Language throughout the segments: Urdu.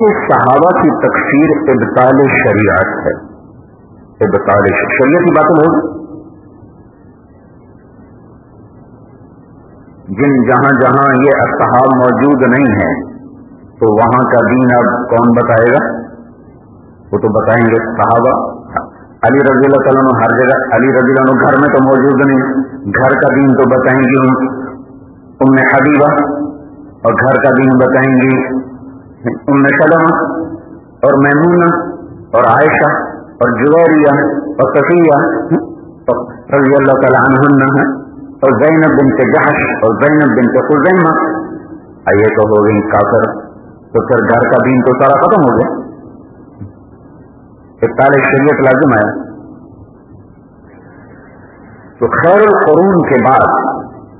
صحابہ کی تکفیر ابتال شریعت ہے۔ ابتال شریعت کی باتیں ہوگی جن جہاں جہاں یہ اصحاب موجود نہیں ہیں، تو وہاں کا دین اب کون بتائے گا؟ وہ تو بتائیں گے صحابہ۔ علی رضی اللہ تعالیٰ ہر جگہ، علی رضی اللہ گھر میں تو موجود نہیں گھر کا دین تو بتائیں گی ام حبیبہ، اور گھر کا دین بتائیں گی ام سلمہ اور میمونہ اور عائشہ اور جویریہ اور صفیہ رضی اللہ تعالیٰ عنہ اور زینب بن کے جہش اور زینب بن کے خزیمہ۔ آئیے تو ہو گئی کافر۔ تو پھر گھر کا دین تو سارا ختم ہو گیا۔ اکتالیس شریعت لازم ہے۔ تو خیر القرون کے بعد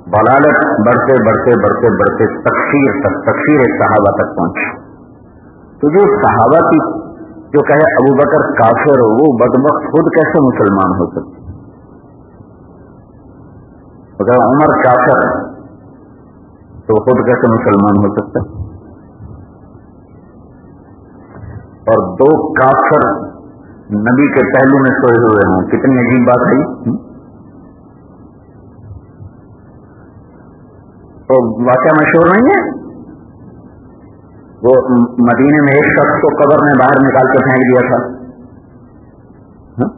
بلالت بڑھتے بڑھتے بڑھتے بڑھتے تقسیر تک تقسیر صحابہ تک پہنچی۔ تو جو صحابہ کی جو کہے ابو بکر کافر ہو، وہ بدبخت خود کیسے مسلمان ہو سکتے؟ اگر عمر کافر ہے، تو خود کیسے مسلمان ہو سکتا اور دو کافر نبی کے پہلو میں سوئے ہوئے ہوں۔ کتنی عجیب بات ہے تو واقعہ مشہور نہیں ہے؟ وہ مدینے میں ایک شخص کو قبر میں باہر نکال کے پھینک دیا تھا۔ ہاں؟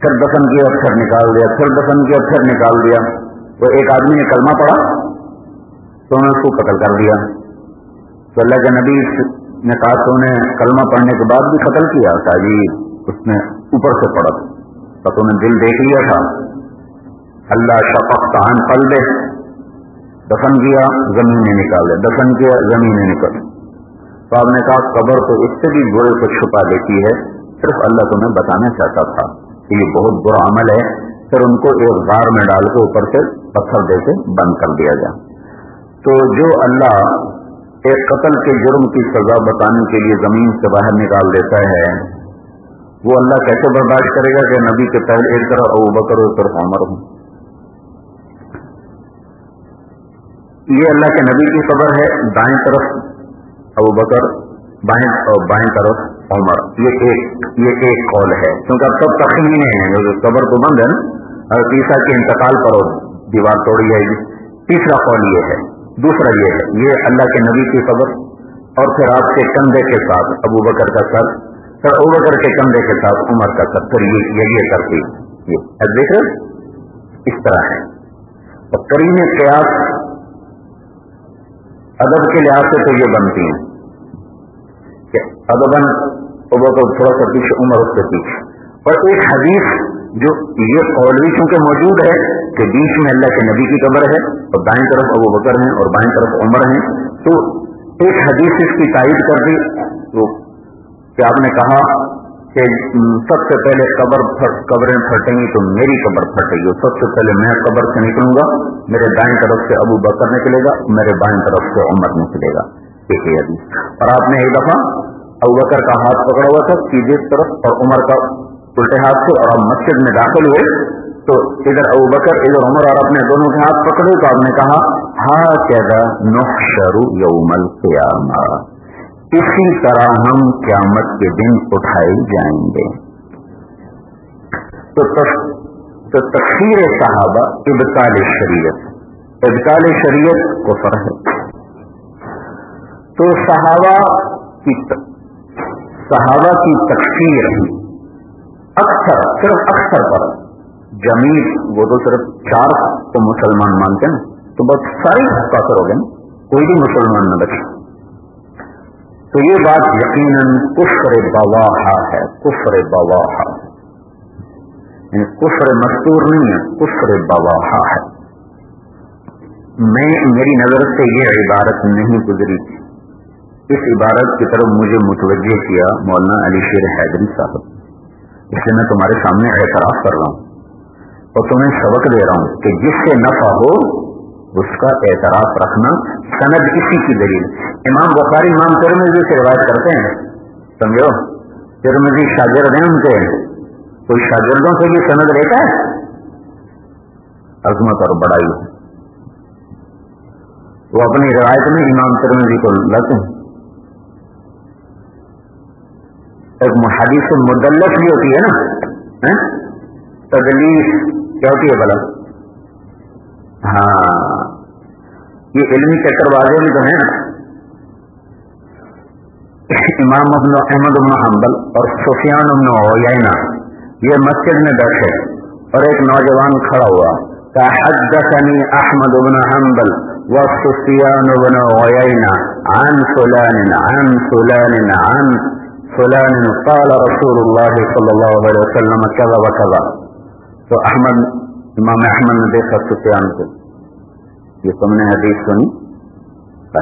پھر دفن کیا پھر نکال دیا پھر دفن کیا پھر نکال دیا۔ تو ایک آدمی نے کلمہ پڑا تو انہوں نے اس کو قتل کر دیا۔ تو اللہ کے نبی نے کہا تو انہیں کلمہ پڑھنے کے بعد بھی قتل کیا تھا۔ جی اس نے اوپر سے پڑا تو تو نے دل دیکھ لیا تھا۔ اللہ شفق کہان پل دے دفن کیا، زمین نے نکال دے دفن کیا، زمین نے نکال تو آپ نے کہا، قبر تو اس سے بھی برے کو چھپا دیتی ہے، صرف اللہ تمہیں بتانا چاہتا تھا کہ یہ بہت برا عمل ہے، پھر ان کو ایک غار میں ڈال کے اوپر سے پتھر دے کے بند کر دیا جائے۔ تو جو اللہ ایک قتل کے جرم کی سزا بتانے کے لیے زمین سے باہر نکال دیتا ہے، وہ اللہ کیسے برداشت کرے گا کہ نبی کے پہلے ایک طرف ابو بکر ایک طرف عمر ہوں؟ یہ اللہ کے نبی کی خبر ہے، دائیں طرف ابو بکر بائیں اور بائیں طرف عمر۔ یہ ایک یہ ایک قول ہے۔ کیونکہ اب سب تخمینے ہیں۔ جو قبر تو بند ہے نا، اور تیسرا کے انتقال پر دیوار توڑی جائے گی۔ تیسرا قول یہ ہے۔ دوسرا یہ ہے۔ یہ اللہ کے نبی کی خبر اور پھر آپ کے کندھے کے ساتھ ابو بکر کا سر، پھر ابو بکر کے کندھے کے ساتھ عمر کا سر۔ پھر یہ یہ کرتی یہ۔ دیکھ اس طرح ہے۔ اور کریم قیاس ادب کے لحاظ سے تو یہ بنتی ہیں کہ ادبن ابو تو تھوڑا سا پیچھے، عمر اس سے پیچھے۔ اور ایک حدیث جو یہ قول بھی چونکہ موجود ہے کہ بیچ میں اللہ کے نبی کی قبر ہے اور دائیں طرف ابو بکر ہیں اور بائیں طرف عمر ہیں، تو ایک حدیث اس کی تائید کر دی۔ تو کہ آپ نے کہا کہ سب سے پہلے قبر قبریں پھٹیں گی تو میری قبر پھٹے گی سب سے پہلے میں قبر سے نکلوں گا، میرے دائیں طرف سے ابو بکر نکلے گا، میرے بائیں طرف سے عمر نکلے گا۔ حدیث۔ اور آپ نے ایک دفعہ ابو بکر کا ہاتھ پکڑا ہوا تھا سیدھے طرف اور عمر کا الٹے ہاتھ سے اور آپ مسجد میں داخل ہوئے۔ تو ادھر ابو بکر، ادھر عمر اور اپنے دونوں کے ہاتھ پکڑے تو آپ نے کہا ہاں کیا یوم القیامہ. اسی طرح ہم قیامت کے دن اٹھائے جائیں گے۔ تو تو تفسیر صحابہ ابتال شریعت ابتال شریعت کو فرح ہے۔ تو صحابہ کی صحابہ کی تفسیر اکثر، صرف اکثر پر۔ جمیل، وہ تو صرف چار کو مسلمان مانتے ہیں، تو بہت سارے کافر ہو گئے کوئی بھی مسلمان نہ بچے۔ تو یہ بات یقیناً کفر بواہا ہے، کفر بواہا یعنی کفر مستور نہیں ہے، کفر بواہا ہے۔ میں میری نظر سے یہ عبارت نہیں گزری۔ تھی اس عبارت کی طرف مجھے متوجہ کیا مولانا علی شیر حیدری صاحب۔ اس لیے میں تمہارے سامنے اعتراف کر رہا ہوں۔ اور تمہیں سبق دے رہا ہوں کہ جس سے نفع ہو، اس کا اعتراف رکھنا سند اسی کی دلیل۔ امام بخاری، امام ترمزی سے روایت کرتے ہیں، سمجھو؟ ترمزی شاگرد ہیں ان کے کوئی شاگردوں سے بھی سند لیتا ہے؟ عظمت اور بڑائی۔ وہ اپنی روایت میں امام ترمزی کو لگتے ہیں۔ ایک محدیث مدلس بھی ہوتی ہے نا تدلیس کیا ہوتی ہے بلا ہاں یہ علمی چکر بازے بھی تو ہیں نا۔ امام ابن احمد ابن حنبل اور سفیان ابن اوینا یہ مسجد میں بیٹھے اور ایک نوجوان کھڑا ہوا حدثني احمد بن حنبل وسفيان بن عيينة عن فلان عن فلان عن فلان، قال رسول الله صلى الله عليه وسلم كذا وكذا تو احمد، امام احمد نے دیکھا سفیان کو۔ یہ تم نے حدیث سنی؟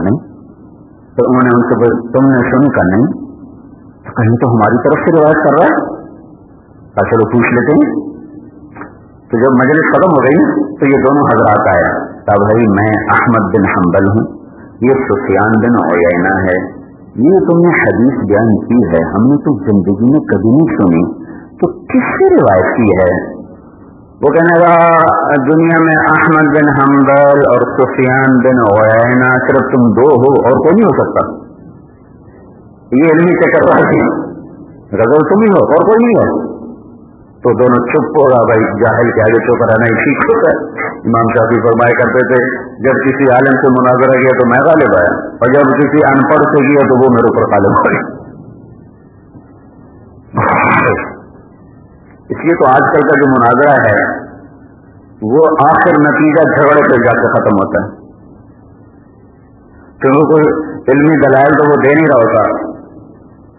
نہیں۔ تو انہوں نے ان سے تم نے سنی کا نہیں کہیں تو ہماری طرف سے روایت کر رہا ہے۔ چلو پوچھ لیتے ہیں۔ تو جب مجلس ختم ہو گئی، تو یہ دونوں حضرات آیا تب بھائی، میں احمد بن حنبل ہوں۔ یہ سفیان بن اوینا ہے۔ یہ تم نے حدیث بیان کی ہے۔ ہم نے تو زندگی میں کبھی نہیں سنی۔ تو کس سے روایت کی ہے؟ وہ کہنے لگا، دنیا میں احمد بن حنبل اور سفیان بن اوینا صرف تم دو ہو اور کوئی نہیں ہو سکتا۔ یہ علمی چکر تھی غزل تم ہی ہو اور کوئی نہیں ہو تو دونوں چپ ہوگا بھائی، جاہل کے آگے چپ رہنا ہی ٹھیک ہوتا ہے۔ امام شافی فرمائے کرتے تھے، جب کسی عالم سے مناظرہ کیا تو میں غالب آیا۔ اور جب کسی ان پڑھ سے کیا تو وہ میرے اوپر غالب آئے اس لیے تو آج کل کا جو مناظرہ ہے، وہ آخر نتیجہ جھگڑے پہ جا کے ختم ہوتا ہے۔ کیونکہ کوئی علمی دلائل تو وہ دے نہیں رہا ہوتا۔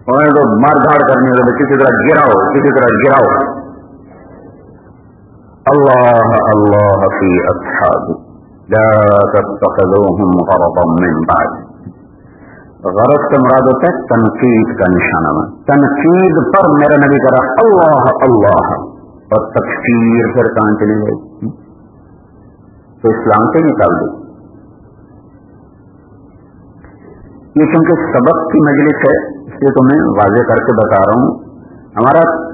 انہیں تو مار دھاڑ کرنی ہوگی کسی طرح گراؤ کسی طرح گراؤ اللہ اللہ فی اصحاب لا تتخذوهم غرضا من بعد۔ غرض سے مراد ہوتا ہے تنقید کا نشانہ میں تنقید پر میرا نبی کرا اللہ اللہ۔ اور تفسیر پھر کہاں چلی گئی؟ تو اسلام سے نکال دی۔ یہ کیونکہ سبق کی مجلس ہے، اس لیے تو میں واضح کر کے بتا رہا ہوں۔ ہمارا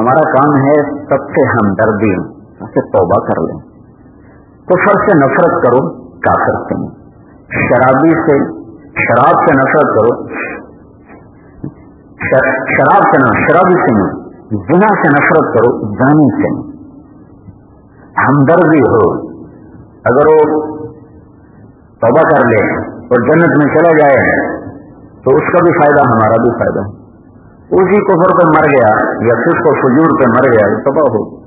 ہمارا کام ہے سب سے ہمدردی سے توبہ کر لیں کفر سے نفرت کرو، کافر سے۔ شرابی سے شراب سے نفرت کرو۔ شراب سے نہ شرابی سے نہیں، زنا سے نفرت کرو، زانی سے ہمدردی ہو۔ اگر وہ توبہ کر لے اور جنت میں چلا جائے تو اس کا بھی فائدہ، ہمارا بھی فائدہ۔ اسی کفر پہ مر گیا یا پھر کو فجور پہ مر گیا تباہ ہو۔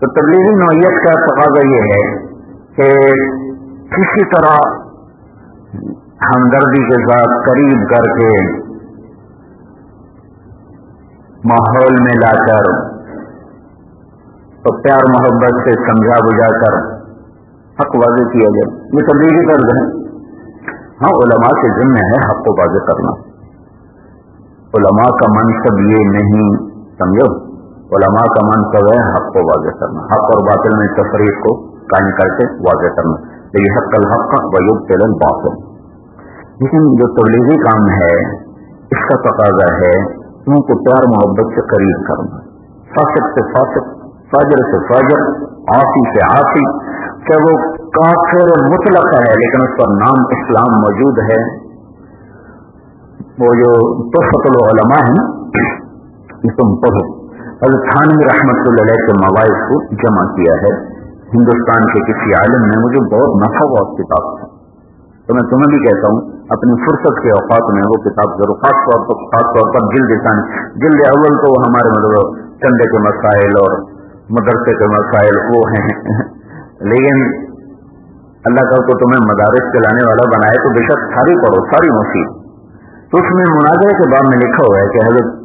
تو تبلیغی نوعیت کا تقاضا یہ ہے کہ کسی طرح ہمدردی کے ساتھ قریب کر کے ماحول میں لا کر تو پیار محبت سے سمجھا بجھا کر حق واضح کیا جائے۔ یہ تبلیغی طرز ہے۔ ہاں علماء سے ذمہ ہے حق کو واضح کرنا۔ علماء کا منصب یہ نہیں، سمجھو؟ علماء کا منصب ہے حق کو واضح کرنا۔ حق اور باطل میں تفریح کو قائم کر کے واضح کرنا۔ حق الحق کا ویوگ تیلن باطل لیکن جو تبلیغی کام ہے، اس کا تقاضا ہے ان کو پیار محبت سے قریب کرنا۔ فاسق سے فاسق، فاجر سے فاجر آسی سے آسی کہ وہ کافر مطلق ہے لیکن اس پر نام اسلام موجود ہے؟ وہ جو تحفت العلماء ہیں یہ تم پڑھو۔ حضرت تھانوی رحمت اللہ علیہ کے مواعث کو جمع کیا ہے۔ ہندوستان کے کسی عالم نے مجھے بہت نفع ہوا اس کتاب سے۔ تو میں تمہیں بھی کہتا ہوں، اپنی فرصت کے اوقات میں وہ کتاب ضرور، خاص طور پر، خاص طور پر جلد ثانی۔ جلد اول تو ہمارے مطلب چندے کے مسائل اور مدرسے کے مسائل وہ ہیں۔ لیکن اللہ کا کو تمہیں مدارس چلانے والا بنائے تو بے شک ساری پڑھو، ساری مفید۔ تو اس میں مناظرے کے بعد میں لکھا ہوا ہے کہ حضرت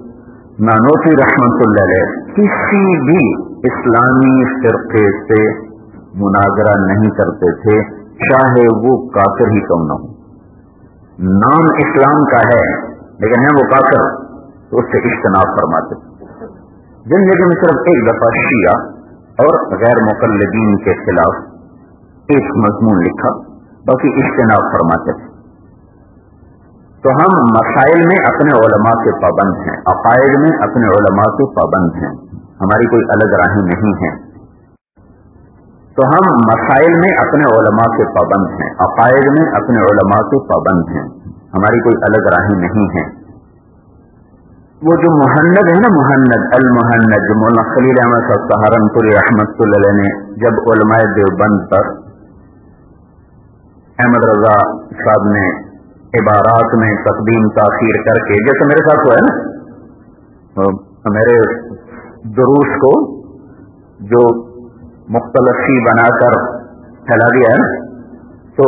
نانوتی رحمت اللہ علیہ کسی بھی اسلامی فرقے سے مناظرہ نہیں کرتے تھے، چاہے وہ کافر ہی کم نہ ہو نام اسلام کا ہے، لیکن ہے وہ کافر، تو اس سے اجتناب فرماتے۔ زندگی میں صرف ایک دفعہ شیعہ اور غیر مقلدین کے خلاف ایک مضمون لکھا، باقی اجتناب فرماتے۔ تھے تو ہم مسائل میں اپنے علماء کے پابند ہیں، عقائد میں اپنے علماء کے پابند ہیں۔ ہماری کوئی الگ راہیں نہیں ہیں۔ تو ہم مسائل میں اپنے علماء کے پابند ہیں، عقائد میں اپنے علماء کے پابند ہیں۔ ہماری کوئی الگ راہیں نہیں ہیں۔ وہ جو محنت ہے نا محنت المحنت جو مولانا خلیل احمد صاحب سہارنپوری رحمت اللہ نے جب علماء دیوبند پر احمد رضا صاحب نے عبارات میں تقدیم تاخیر کر کے، جیسے میرے ساتھ ہوا ہے نا میرے دروس کو جو مختلف بنا کر پھیلا دیا ہے تو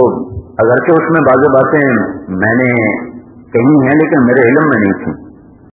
اگرچہ اس میں بعض باتیں میں نے کہی ہیں لیکن میرے علم میں نہیں تھیں۔